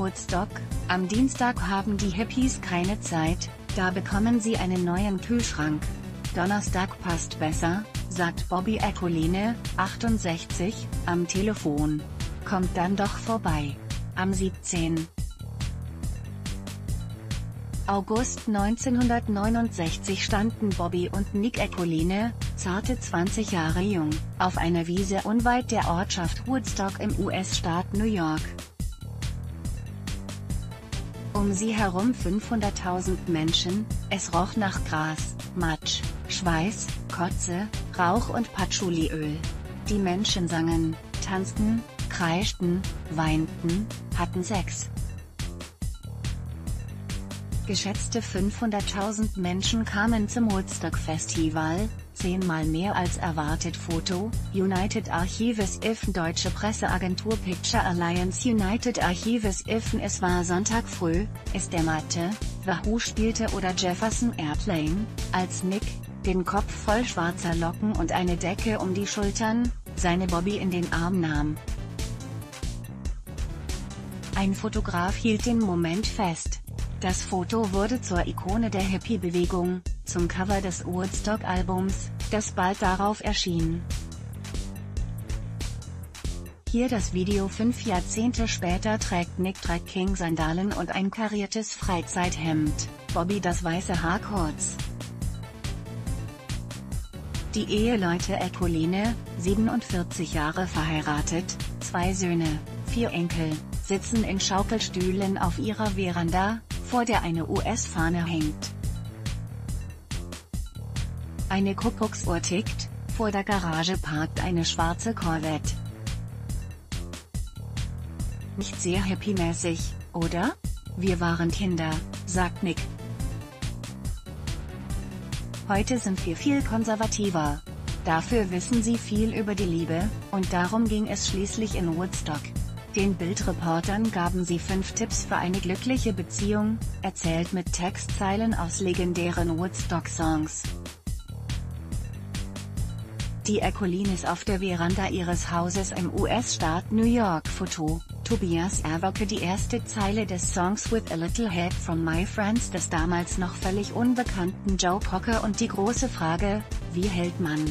Woodstock, am Dienstag haben die Hippies keine Zeit, da bekommen sie einen neuen Kühlschrank. Donnerstag passt besser, sagt Bobby Ecoline, 68, am Telefon. Kommt dann doch vorbei. Am 17. August 1969 standen Bobby und Nick Ecoline, zarte 20 Jahre jung, auf einer Wiese unweit der Ortschaft Woodstock im US-Staat New York. Um sie herum 500.000 Menschen, es roch nach Gras, Matsch, Schweiß, Kotze, Rauch und Patchouliöl. Die Menschen sangen, tanzten, kreischten, weinten, hatten Sex. Geschätzte 500.000 Menschen kamen zum Woodstock Festival, zehnmal mehr als erwartet Foto, United Archives IFN Deutsche Presseagentur Picture Alliance United Archives IFN Es war Sonntag früh, es dämmerte, Wahoo spielte oder Jefferson Airplane, als Nick, den Kopf voll schwarzer Locken und eine Decke um die Schultern, seine Bobby in den Arm nahm. Ein Fotograf hielt den Moment fest. Das Foto wurde zur Ikone der Hippie-Bewegung, zum Cover des Woodstock-Albums, das bald darauf erschien. Hier das Video Fünf Jahrzehnte später trägt Nick Trekking-Sandalen und ein kariertes Freizeithemd, Bobby das weiße Haar kurz. Die Eheleute Ecoline, 47 Jahre verheiratet, zwei Söhne, vier Enkel, sitzen in Schaukelstühlen auf ihrer Veranda, vor der eine US-Fahne hängt. Eine Kuckucksuhr tickt, vor der Garage parkt eine schwarze Corvette. Nicht sehr hippie-mäßig, oder? Wir waren Kinder, sagt Nick. Heute sind wir viel konservativer. Dafür wissen sie viel über die Liebe, und darum ging es schließlich in Woodstock. Den Bildreportern gaben sie fünf Tipps für eine glückliche Beziehung, erzählt mit Textzeilen aus legendären Woodstock-Songs. Die Ecoline auf der Veranda ihres Hauses im US-Staat New York Foto. Tobias erwocke die erste Zeile des Songs With a Little Help from My Friends des damals noch völlig unbekannten Joe Cocker und die große Frage, wie hält man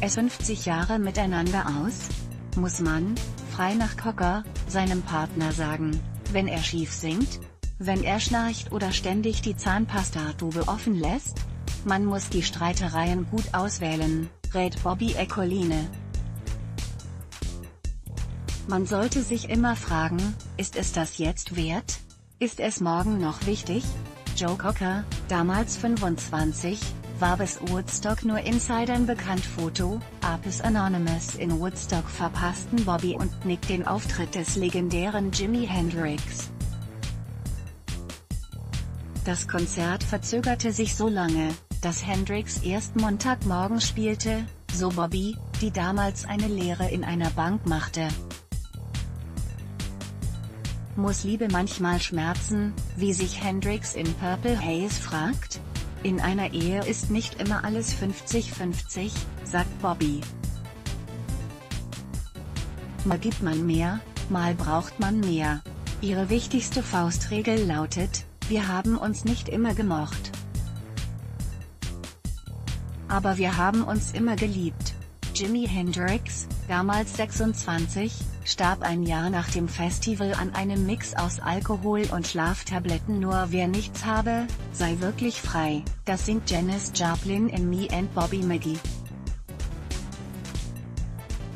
es 50 Jahre miteinander aus? Muss man, frei nach Cocker, seinem Partner sagen, wenn er schief singt? Wenn er schnarcht oder ständig die Zahnpastatube offen lässt? Man muss die Streitereien gut auswählen, rät Bobby Ecoline. Man sollte sich immer fragen, ist es das jetzt wert? Ist es morgen noch wichtig? Joe Cocker, damals 25, war bis Woodstock nur Insidern bekannt Foto, Apis Anonymous in Woodstock verpassten Bobby und Nick den Auftritt des legendären Jimi Hendrix. Das Konzert verzögerte sich so lange, dass Hendrix erst Montagmorgen spielte, so Bobby, die damals eine Lehre in einer Bank machte. Muss Liebe manchmal schmerzen, wie sich Hendrix in Purple Haze fragt? In einer Ehe ist nicht immer alles 50-50, sagt Bobby. Mal gibt man mehr, mal braucht man mehr. Ihre wichtigste Faustregel lautet, wir haben uns nicht immer gemocht. Aber wir haben uns immer geliebt. Jimi Hendrix, damals 26, starb ein Jahr nach dem Festival an einem Mix aus Alkohol und Schlaftabletten nur wer nichts habe, sei wirklich frei, das singt Janis Joplin in Me and Bobby McGee.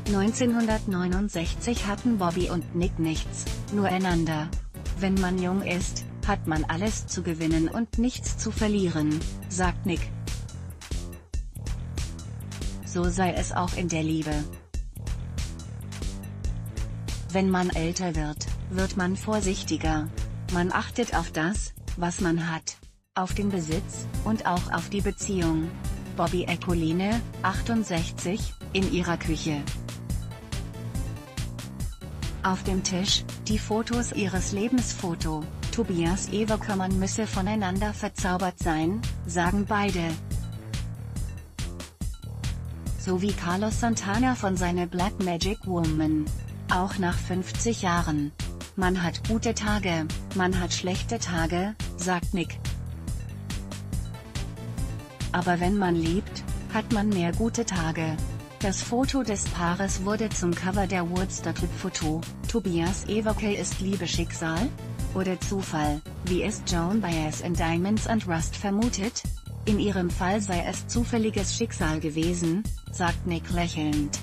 1969 hatten Bobby und Nick nichts, nur einander. Wenn man jung ist, hat man alles zu gewinnen und nichts zu verlieren, sagt Nick. So sei es auch in der Liebe. Wenn man älter wird, wird man vorsichtiger. Man achtet auf das, was man hat. Auf den Besitz, und auch auf die Beziehung. Bobby Ecoline, 68, in ihrer Küche. Auf dem Tisch, die Fotos ihres Lebensfoto. Tobias Everkommen müsse voneinander verzaubert sein, sagen beide. So wie Carlos Santana von seiner Black Magic Woman. Auch nach 50 Jahren. Man hat gute Tage, man hat schlechte Tage, sagt Nick. Aber wenn man liebt, hat man mehr gute Tage. Das Foto des Paares wurde zum Cover der Woodstock Foto. Tobias Ewocke ist Liebe Schicksal? Oder Zufall, wie es Joan Baez in Diamonds and Rust vermutet? In ihrem Fall sei es zufälliges Schicksal gewesen, sagt Nick lächelnd.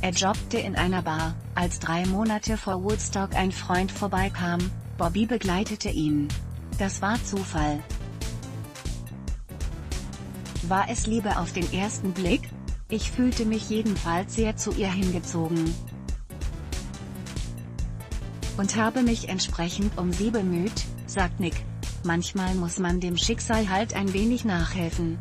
Er jobbte in einer Bar, als drei Monate vor Woodstock ein Freund vorbeikam, Bobby begleitete ihn. Das war Zufall. War es Liebe auf den ersten Blick? Ich fühlte mich jedenfalls sehr zu ihr hingezogen. Und habe mich entsprechend um sie bemüht, sagt Nick. Manchmal muss man dem Schicksal halt ein wenig nachhelfen.